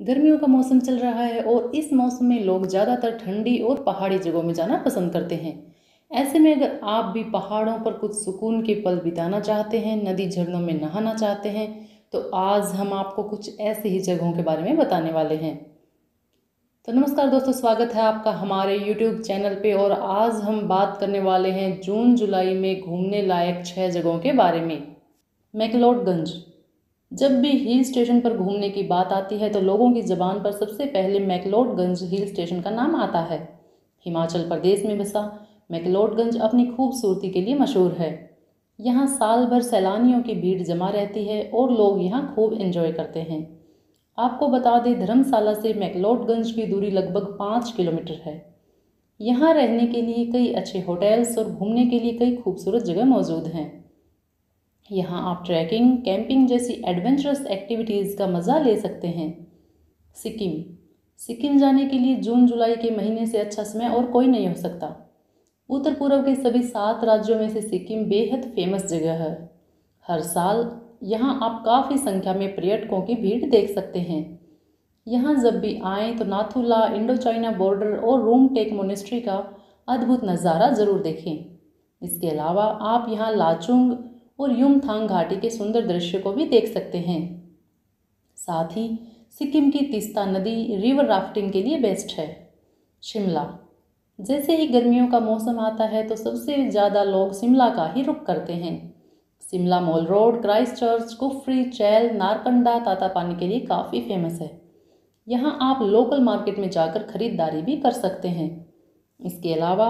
गर्मियों का मौसम चल रहा है और इस मौसम में लोग ज़्यादातर ठंडी और पहाड़ी जगहों में जाना पसंद करते हैं। ऐसे में अगर आप भी पहाड़ों पर कुछ सुकून के पल बिताना चाहते हैं, नदी झरनों में नहाना चाहते हैं तो आज हम आपको कुछ ऐसे ही जगहों के बारे में बताने वाले हैं। तो नमस्कार दोस्तों, स्वागत है आपका हमारे यूट्यूब चैनल पे और आज हम बात करने वाले हैं जून जुलाई में घूमने लायक छः जगहों के बारे में। मैकलोडगंज। जब भी हिल स्टेशन पर घूमने की बात आती है तो लोगों की ज़बान पर सबसे पहले मैकलोडगंज हिल स्टेशन का नाम आता है। हिमाचल प्रदेश में बसा, मैकलोडगंज अपनी खूबसूरती के लिए मशहूर है। यहाँ साल भर सैलानियों की भीड़ जमा रहती है और लोग यहाँ खूब एंजॉय करते हैं। आपको बता दें, धर्मशाला से मैकलोडगंज की दूरी लगभग पाँच किलोमीटर है। यहाँ रहने के लिए कई अच्छे होटल्स और घूमने के लिए कई खूबसूरत जगह मौजूद हैं। यहाँ आप ट्रैकिंग, कैंपिंग जैसी एडवेंचरस एक्टिविटीज़ का मज़ा ले सकते हैं। सिक्किम। सिक्किम जाने के लिए जून, जुलाई के महीने से अच्छा समय और कोई नहीं हो सकता। उत्तर पूर्व के सभी सात राज्यों में से सिक्किम बेहद फ़ेमस जगह है। हर साल यहाँ आप काफ़ी संख्या में पर्यटकों की भीड़ देख सकते हैं। यहाँ जब भी आएँ तो नाथुला इंडो चाइना बॉर्डर और रूम टेक मोनेस्ट्री का अद्भुत नज़ारा ज़रूर देखें। इसके अलावा आप यहाँ लाचुंग और युमथांग घाटी के सुंदर दृश्य को भी देख सकते हैं। साथ ही सिक्किम की तिस्ता नदी रिवर राफ्टिंग के लिए बेस्ट है। शिमला, जैसे ही गर्मियों का मौसम आता है तो सबसे ज़्यादा लोग शिमला का ही रुख करते हैं। Shimla Mall Road, Christ Church, Kufri, Chail, Narkanda, ताता पानी के लिए काफ़ी फ़ेमस है। यहाँ आप लोकल मार्केट में जाकर खरीदारी भी कर सकते हैं। इसके अलावा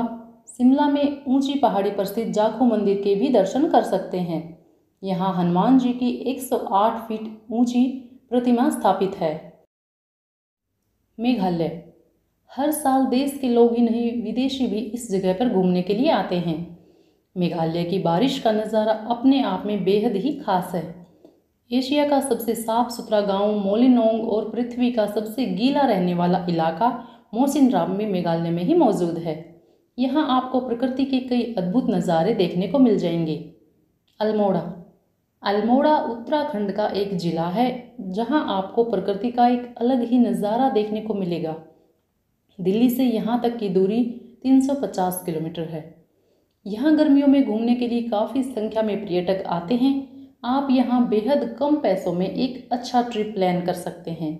शिमला में ऊँची पहाड़ी पर स्थित जाखू मंदिर के भी दर्शन कर सकते हैं। यहाँ हनुमान जी की 108 फीट ऊँची प्रतिमा स्थापित है। मेघालय। हर साल देश के लोग ही नहीं, विदेशी भी इस जगह पर घूमने के लिए आते हैं। मेघालय की बारिश का नज़ारा अपने आप में बेहद ही खास है। एशिया का सबसे साफ़ सुथरा गाँव मोलिनोंग और पृथ्वी का सबसे गीला रहने वाला इलाका मोसिनराम में मेघालय में ही मौजूद है। यहाँ आपको प्रकृति के कई अद्भुत नज़ारे देखने को मिल जाएँगे। अल्मोड़ा। अल्मोड़ा उत्तराखंड का एक ज़िला है, जहाँ आपको प्रकृति का एक अलग ही नज़ारा देखने को मिलेगा। दिल्ली से यहाँ तक की दूरी 350 किलोमीटर है। यहाँ गर्मियों में घूमने के लिए काफ़ी संख्या में पर्यटक आते हैं। आप यहाँ बेहद कम पैसों में एक अच्छा ट्रिप प्लान कर सकते हैं।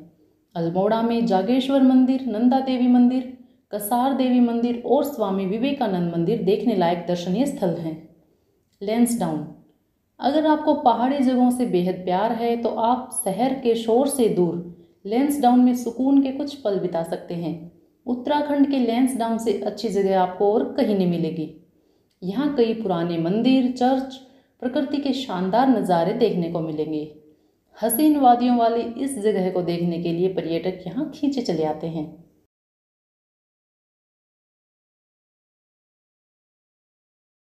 अल्मोड़ा में जागेश्वर मंदिर, नंदा देवी मंदिर कसार देवी मंदिर और स्वामी विवेकानंद मंदिर देखने लायक दर्शनीय स्थल हैं। लेंसडाउन अगर आपको पहाड़ी जगहों से बेहद प्यार है तो आप शहर के शोर से दूर लेंसडाउन में सुकून के कुछ पल बिता सकते हैं। उत्तराखंड के लेंसडाउन से अच्छी जगह आपको और कहीं नहीं मिलेगी। यहाँ कई पुराने मंदिर, चर्च, प्रकृति के शानदार नज़ारे देखने को मिलेंगे। हसीन वादियों वाली इस जगह को देखने के लिए पर्यटक यहाँ खींचे चले आते हैं।